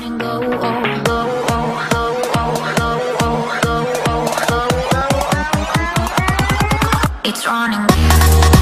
running low. It's running.